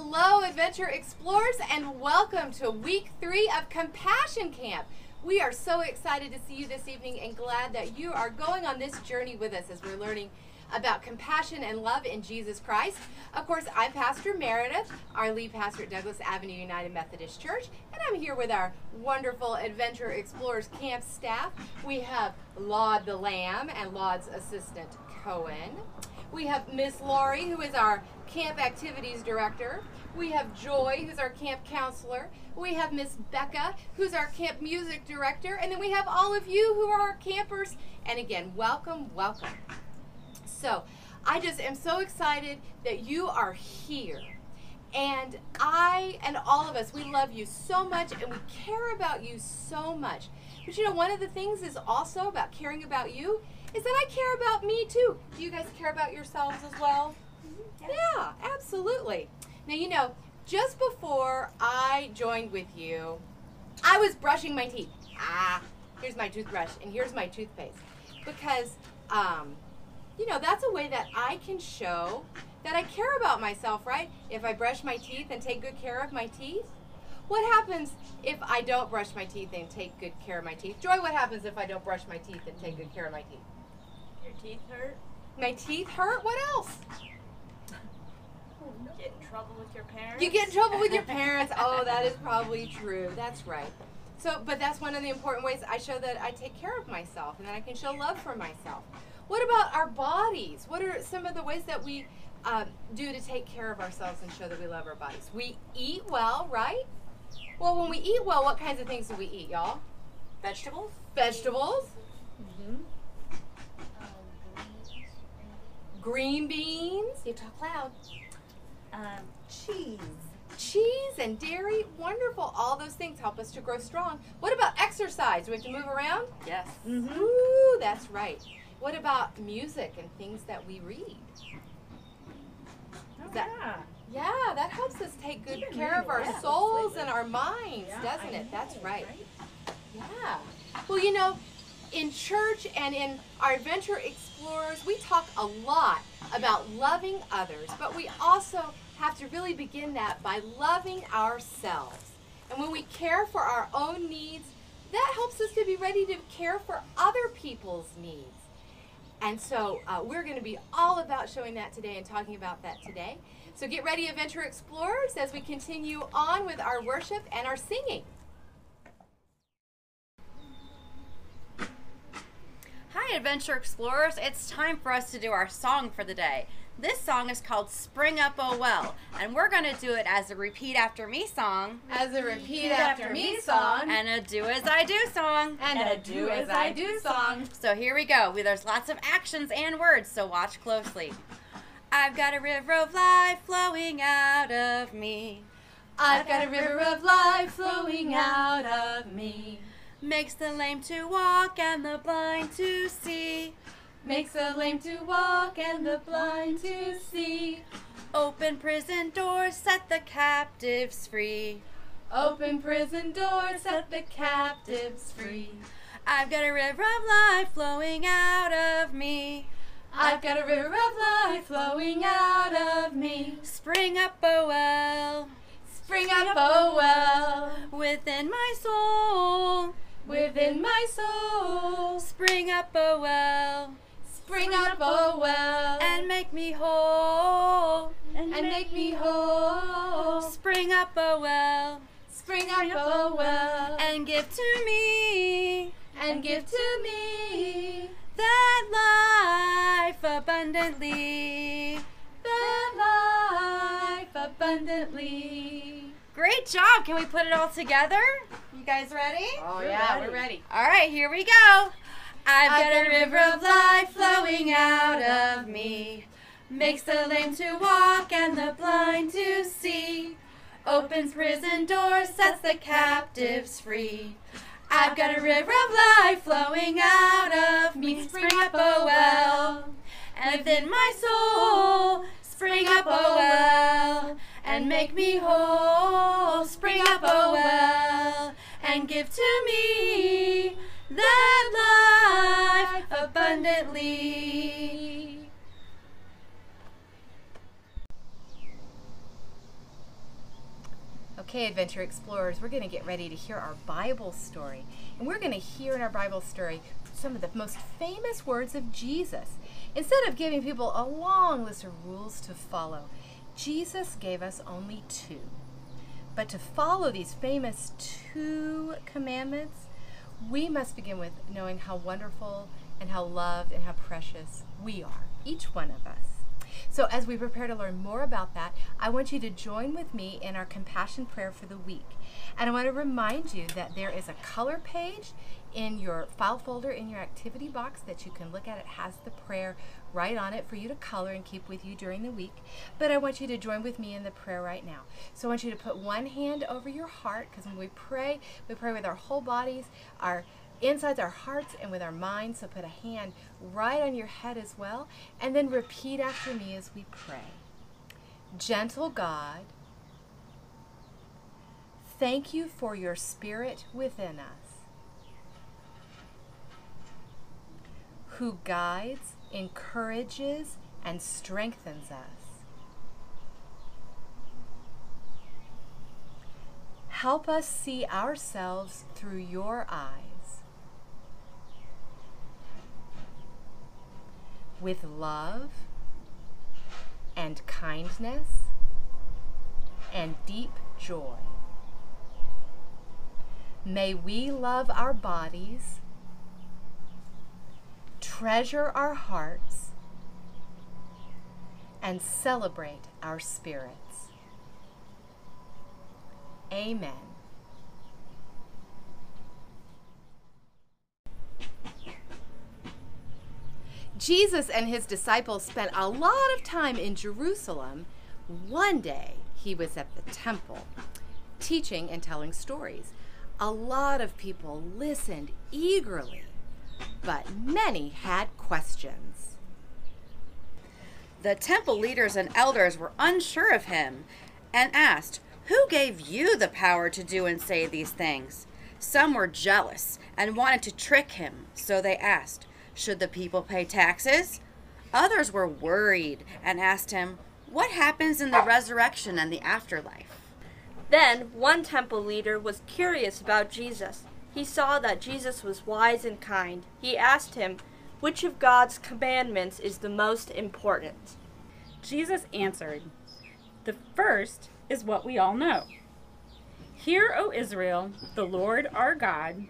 Hello, Adventure Explorers, and welcome to week three of Compassion Camp. We are so excited to see you this evening and glad that you are going on this journey with us as we're learning about compassion and love in Jesus Christ. Of course, I'm Pastor Meredith, our lead pastor at Douglas Avenue United Methodist Church, and I'm here with our wonderful Adventure Explorers camp staff. We have Laud the Lamb and Laud's assistant, Cohen. We have Miss Laurie, who is our camp activities director. We have Joy, who's our camp counselor. We have Miss Becca, who's our camp music director. And then we have all of you who are our campers. And again, welcome, welcome. So, I just am so excited that you are here. And I and all of us, we love you so much and we care about you so much. But you know, one of the things is also about caring about you is that I care about me too. Do you guys care about yourselves as well? Mm-hmm. Yeah, absolutely. Now, you know, just before I joined with you, I was brushing my teeth. Ah, here's my toothbrush and here's my toothpaste. Because, um, you know, that's a way that I can show that I care about myself, right? If I brush my teeth and take good care of my teeth, what happens if I don't brush my teeth and take good care of my teeth? Joy, what happens if I don't brush my teeth and take good care of my teeth? Teeth hurt? My teeth hurt? What else? Get in trouble with your parents? You get in trouble with your parents. Oh, that is probably true. That's right. So, but that's one of the important ways I show that I take care of myself and that I can show love for myself. What about our bodies? What are some of the ways that we um, do to take care of ourselves and show that we love our bodies? We eat well, right? Well, when we eat well, what kinds of things do we eat, y'all? Vegetables? Vegetables, Mm-hmm. Green beans. You talk loud. Um, cheese. Cheese and dairy, wonderful. All those things help us to grow strong. What about exercise? Do we have to move around? Yes. Mm-hmm. Ooh, that's right. What about music and things that we read? Oh, that- yeah. Yeah, that helps us take good care of our souls and our minds, Yeah, doesn't I it? That's know, right. Yeah. Well, you know, in church and in our Adventure Explorers, we talk a lot about loving others, but we also have to really begin that by loving ourselves. And when we care for our own needs, that helps us to be ready to care for other people's needs. And so uh, we're going to be all about showing that today and talking about that today. So get ready, Adventure Explorers, as we continue on with our worship and our singing. Hi, Adventure Explorers. It's time for us to do our song for the day. This song is called Spring Up Oh Well, and we're going to do it as a repeat after me song As a repeat after me song. and a do as I do song. And a do as I do song. So here we go. There's lots of actions and words, so watch closely. I've got a river of life flowing out of me. I've got a river of life flowing out of me. Makes the lame to walk and the blind to see. Makes the lame to walk and the blind to see. Open prison doors, set the captives free. Open prison doors, set the captives free. I've got a river of life flowing out of me. I've got a river of life flowing out of me. Spring up, oh well, Spring up, oh well, within my soul. Within my soul. Spring up, oh well, Spring up, oh well, and make me whole. and make me whole. Spring up, oh well, Spring up, oh well, and give to me and give to me that life abundantly. that life abundantly. Great job. Can we put it all together? You guys ready? Oh We're yeah, ready. we're ready. All right, here we go. I've got a river of life flowing out of me. Makes the lame to walk and the blind to see. Opens prison doors, sets the captives free. I've got a river of life flowing out of me. Spring up, oh well. And within my soul, spring up, oh well. And make me whole. Spring up, oh well. Give to me that life abundantly. Okay, Adventure Explorers, we're going to get ready to hear our Bible story. And we're going to hear in our Bible story some of the most famous words of Jesus. Instead of giving people a long list of rules to follow, Jesus gave us only two. But to follow these famous two commandments, we must begin with knowing how wonderful and how loved and how precious we are, each one of us. So, as we prepare to learn more about that, I want you to join with me in our compassion prayer for the week. And I want to remind you that there is a color page in your file folder in your activity box that you can look at. It has the prayer right on it for you to color and keep with you during the week. But I want you to join with me in the prayer right now. So I want you to put one hand over your heart because when we pray, we pray with our whole bodies, our insides our hearts and with our minds. So put a hand right on your head as well. And then repeat after me as we pray. Gentle God, thank you for your spirit within us, who guides, encourages, and strengthens us. Help us see ourselves through your eyes with love and kindness and deep joy. May we love our bodies, treasure our hearts, and celebrate our spirits. Amen. Jesus and his disciples spent a lot of time in Jerusalem. One day he was at the temple teaching and telling stories. A lot of people listened eagerly, but many had questions. The temple leaders and elders were unsure of him and asked, Who gave you the power to do and say these things? Some were jealous and wanted to trick him, so they asked, should the people pay taxes? Others were worried and asked him, What happens in the resurrection and the afterlife? Then one temple leader was curious about Jesus. He saw that Jesus was wise and kind. He asked him, Which of God's commandments is the most important? Jesus answered, The first is what we all know. Hear, O Israel, the Lord our God,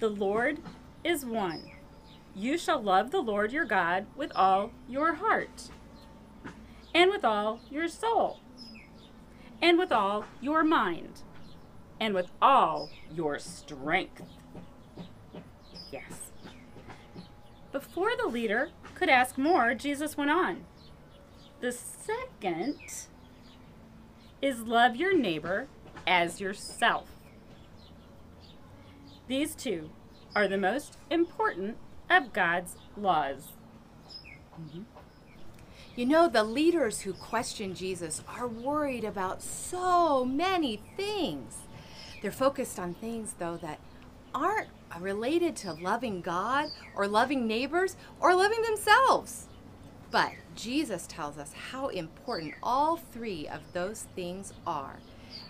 the Lord is one. You shall love the Lord your God with all your heart, and with all your soul, and with all your mind, and with all your strength. Yes. Before the leader could ask more, Jesus went on. The second is love your neighbor as yourself. These two are the most important of God's laws. Mm-hmm. You know, the leaders who question Jesus are worried about so many things. They're focused on things, though, that aren't related to loving God or loving neighbors or loving themselves. But Jesus tells us how important all three of those things are,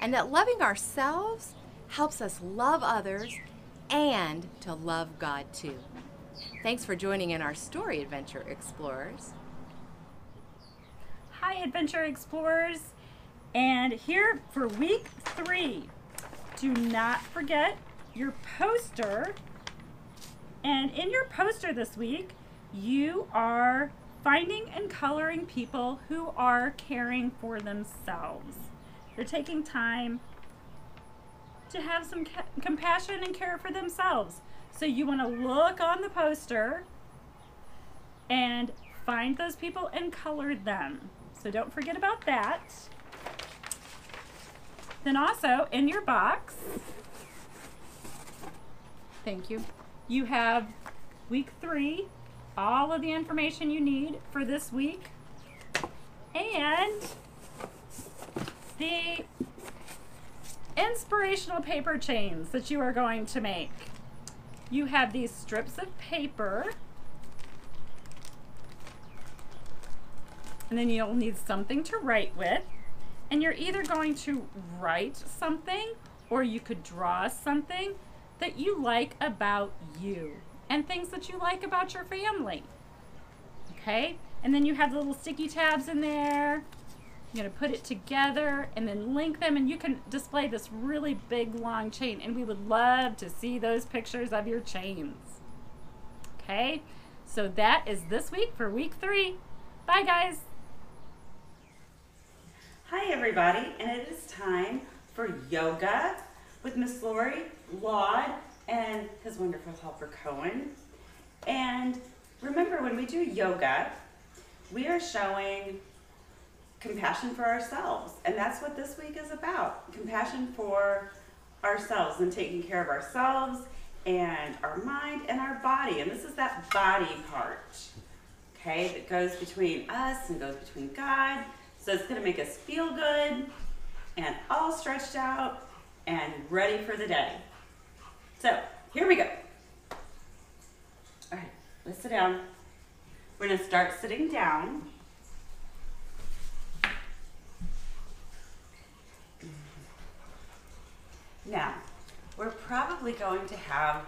and that loving ourselves helps us love others and to love God too. Thanks for joining in our story, Adventure Explorers. Hi, Adventure Explorers. And here for week three, do not forget your poster. And in your poster this week, you are finding and coloring people who are caring for themselves. They're taking time to have some compassion and care for themselves. So you want to look on the poster and find those people and color them. So don't forget about that. Then also in your box, thank you, you have week three, all of the information you need for this week, and the inspirational paper chains that you are going to make you have these strips of paper. And then you'll need something to write with. And you're either going to write something or you could draw something that you like about you and things that you like about your family. Okay? And then you have the little sticky tabs in there. You're going to put it together and then link them, and you can display this really big long chain. And we would love to see those pictures of your chains. Okay? So that is this week for week three. Bye, guys. Everybody, and it is time for yoga with Miss Lori Laud and his wonderful helper Cohen. And remember, when we do yoga, we are showing compassion for ourselves, and that's what this week is about compassion for ourselves and taking care of ourselves and our mind and our body. And this is that body part, okay, that goes between us and goes between God. So it's to make us feel good and all stretched out and ready for the day. So here we go. All right, let's sit down. We're to start sitting down. Now, we're probably going to have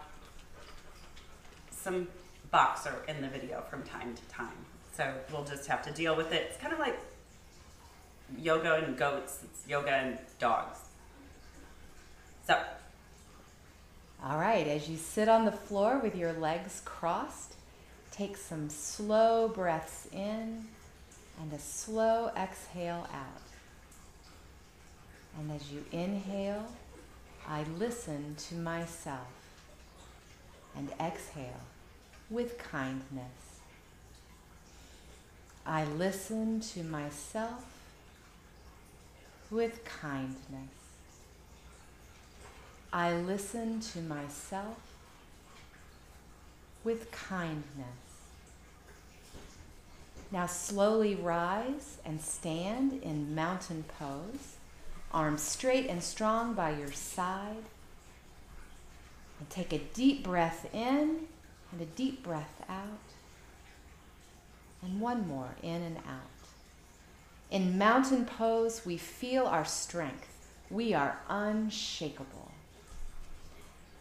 some boxer in the video from time to time. So we'll just have to deal with it. It's kind of like yoga and goats, it's yoga and dogs. So, All right, as you sit on the floor with your legs crossed, take some slow breaths in and a slow exhale out. And as you inhale, I listen to myself and exhale with kindness. I listen to myself with kindness. I listen to myself with kindness. Now slowly rise and stand in mountain pose, arms straight and strong by your side. And take a deep breath in and a deep breath out. And one more in and out. In mountain pose, we feel our strength. We are unshakable.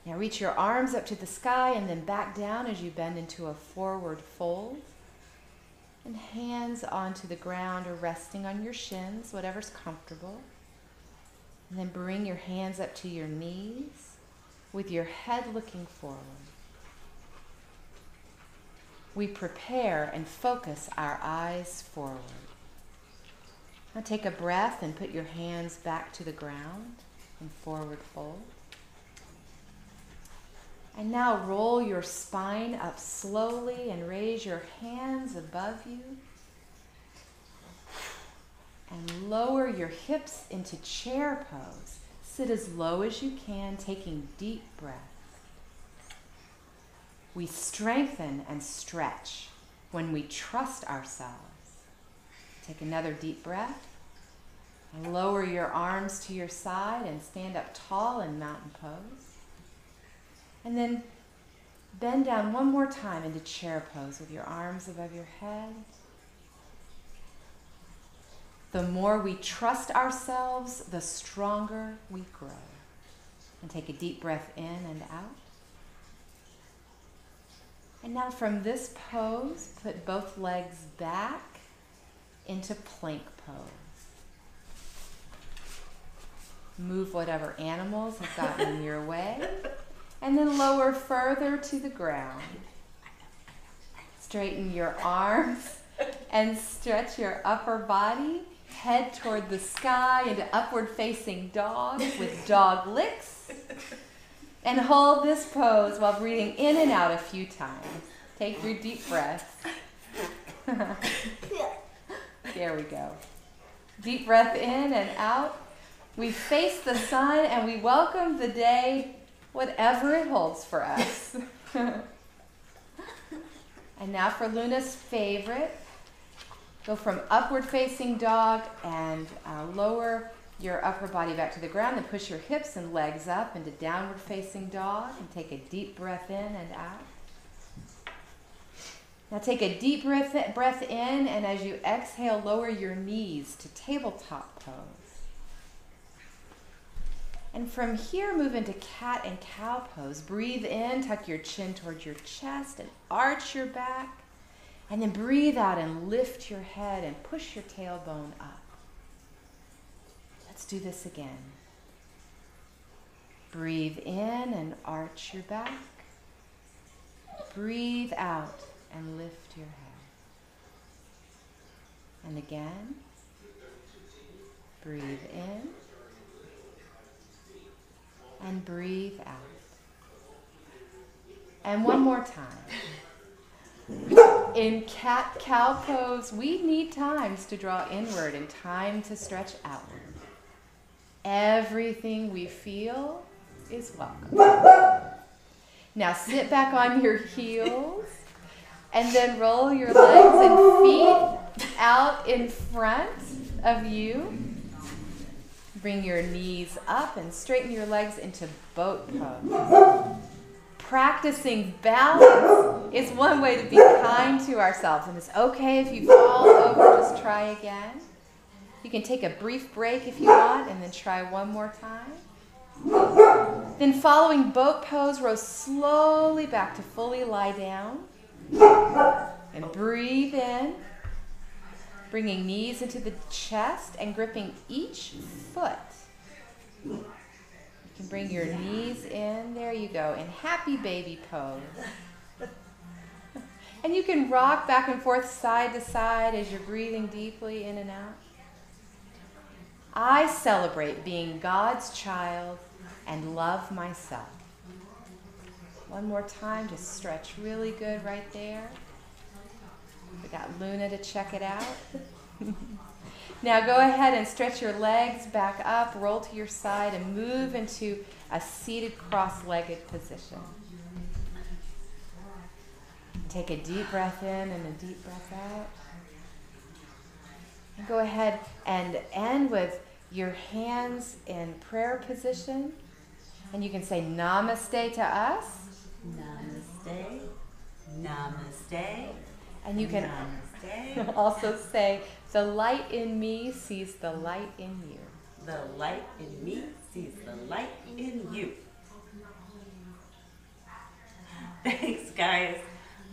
Now reach your arms up to the sky and then back down as you bend into a forward fold. And hands onto the ground or resting on your shins, whatever's comfortable. And then bring your hands up to your knees with your head looking forward. We prepare and focus our eyes forward. Now take a breath and put your hands back to the ground and forward fold. And now roll your spine up slowly and raise your hands above you. And lower your hips into chair pose. Sit as low as you can, taking deep breaths. We strengthen and stretch when we trust ourselves. Take another deep breath. Lower your arms to your side and stand up tall in mountain pose. And then bend down one more time into chair pose with your arms above your head. The more we trust ourselves, the stronger we grow. And take a deep breath in and out. And now from this pose, put both legs back into plank pose. Move whatever animals have gotten in your way. And then lower further to the ground. Straighten your arms and stretch your upper body. Head toward the sky into upward facing dog with dog licks. And hold this pose while breathing in and out a few times. Take your deep breaths. there we go. Deep breath in and out. We face the sun and we welcome the day, whatever it holds for us. and now for Luna's favorite. Go from upward facing dog and uh, lower your upper body back to the ground Then push your hips and legs up into downward facing dog and take a deep breath in and out. Now take a deep breath, breath in and as you exhale, lower your knees to tabletop pose. And from here, move into cat and cow pose. Breathe in, tuck your chin towards your chest and arch your back. And then breathe out and lift your head and push your tailbone up. Let's do this again. Breathe in and arch your back. Breathe out and lift your head. And again. Breathe in and breathe out. And one more time. In cat cow pose, we need times to draw inward and time to stretch outward. Everything we feel is welcome. Now sit back on your heels and then roll your legs and feet out in front of you. Bring your knees up and straighten your legs into boat pose. Practicing balance is one way to be kind to ourselves, and it's okay if you fall over, just try again. You can take a brief break if you want and then try one more time. Then, following boat pose, row slowly back to fully lie down. And breathe in bringing knees into the chest and gripping each foot. You can bring your knees in. There you go. In happy baby pose. And you can rock back and forth side to side as you're breathing deeply in and out. I celebrate being God's child and love myself. One more time, just stretch really good right there. We got Luna to check it out. now go ahead and stretch your legs back up, roll to your side, and move into a seated cross legged position. Take a deep breath in and a deep breath out. And go ahead and end with your hands in prayer position. And you can say namaste to us. Namaste. Namaste. And you can Namaste. also say, The light in me sees the light in you. The light in me sees the light in you. Thanks, guys.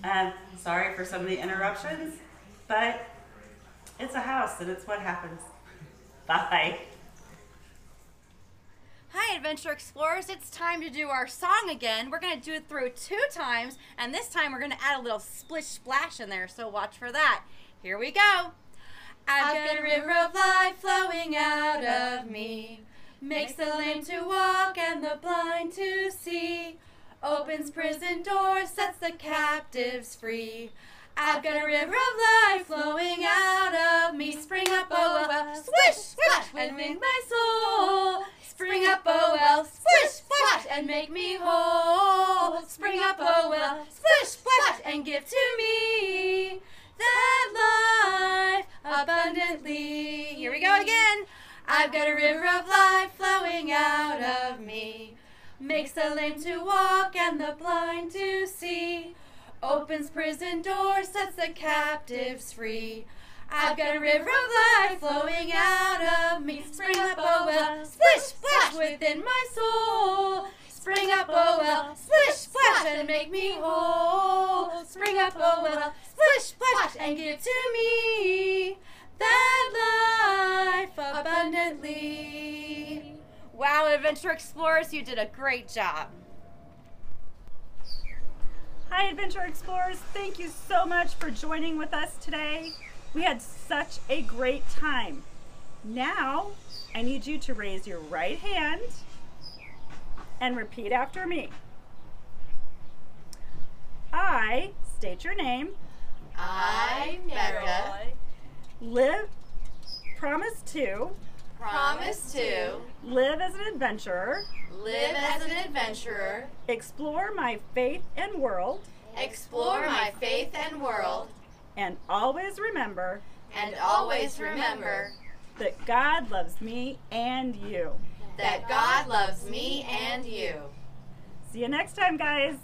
Um, sorry for some of the interruptions, but it's a house and it's what happens. Bye. Hi, Adventure Explorers. It's time to do our song again. We're going to do it through two times, and this time we're going to add a little splish splash in there, so watch for that. Here we go. I've got a river of life flowing out of me. Makes the lame to walk and the blind to see. Opens prison doors, sets the captives free. I've got a river of life flowing out of me. Spring up, oh well, swish, splash, and make my soul. And make me whole. Spring up, oh well, splish, splash, and give to me that life abundantly. Here we go again. I've got a river of life flowing out of me. Makes the lame to walk and the blind to see. Opens prison doors, sets the captives free. I've got a river of life flowing out of me. Spring up, oh well, splish, splash within my soul. Spring up, oh well, splish, splash, and make me whole. Spring up, oh well, splish, splash, and give to me that life abundantly. Wow, Adventure Explorers, you did a great job. Hi, Adventure Explorers. Thank you so much for joining with us today. We had such a great time. Now, I need you to raise your right hand and repeat after me. I, state your name, I, Becca, live, promise to. Promise to. Live as an adventurer, live as an adventurer, explore my faith and world, explore my faith and world, and always remember and always remember that God loves me and you. That God loves me and you. See you next time, guys.